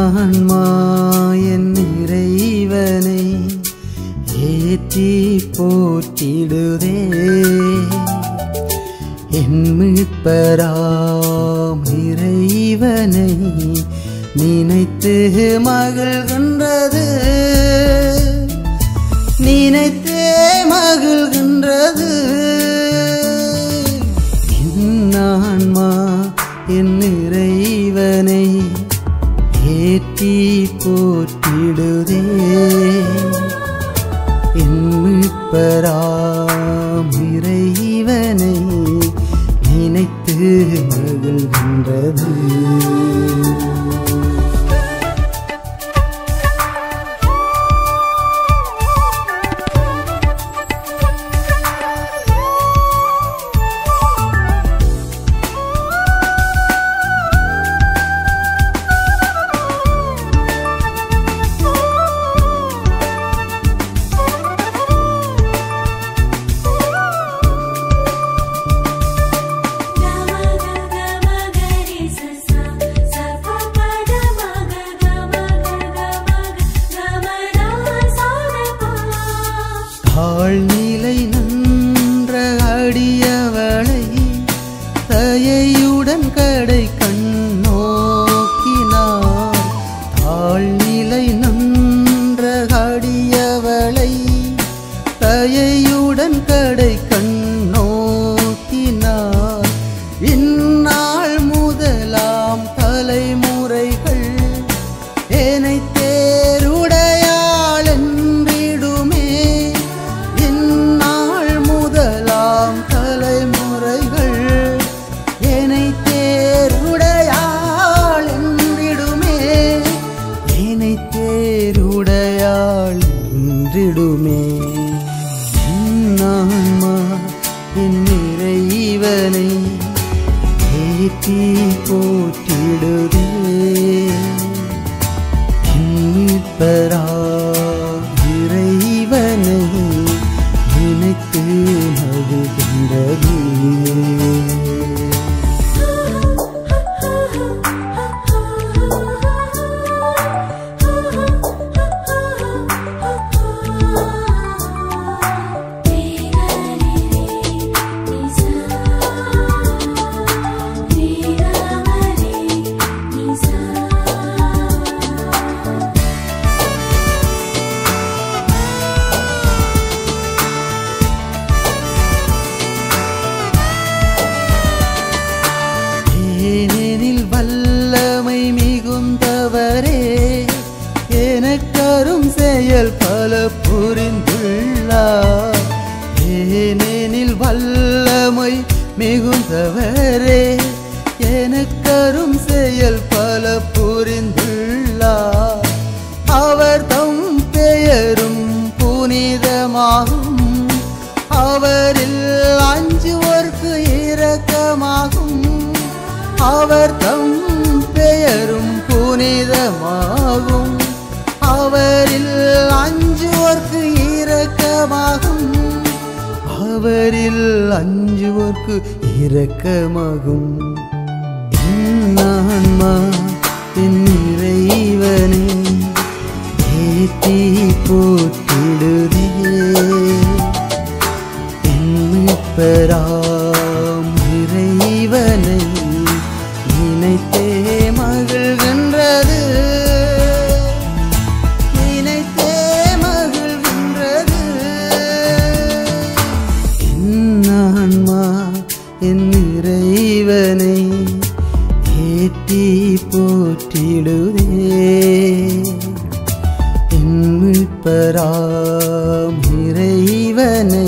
ஆன்மா என் இறைவனை ஏற்றி போற்றிடுதே. என் மீட்பராம் இறைவனை நினைத்து மகிழ்கின்றது. நினைத்தே மகிழ்கின்றது. போற்றிடுதே. என் மீட்பராம் இறைவனை நினைத்து மகிழ்கின்றது. കരയുടൻ കട என்றிடுமே என்னான்மா என் இறைவனை ஏற்றி போற்றிடுதே. மீட்பரா இறைவனை நினைத்து மகிழ்கின்றது. புரிந்துள்ளார் ஏனெனில் வல்லமை மிகுந்தவரே எனக்கரும் செயல் பல புரிந்துள்ளார் அவர் தம் பெயரும் புனிதமாகும். அவரில் அஞ்சுவோர்க்கு இரக்கமாகும். அவர் தம் பெயரும் புனிதமாகும். அவரில் அஞ்சுவோர்க்கு இரக்கமாகும் அவரில் அஞ்சுவோர்க்கு இரக்கமாகும். என்னான்மா என் இறைவனை ஏற்றி போற்றிடுதே என் மீட்பராம் ஜீவனை ஏற்றி போற்றிடுதே என் மீட்பராம் இறைவனை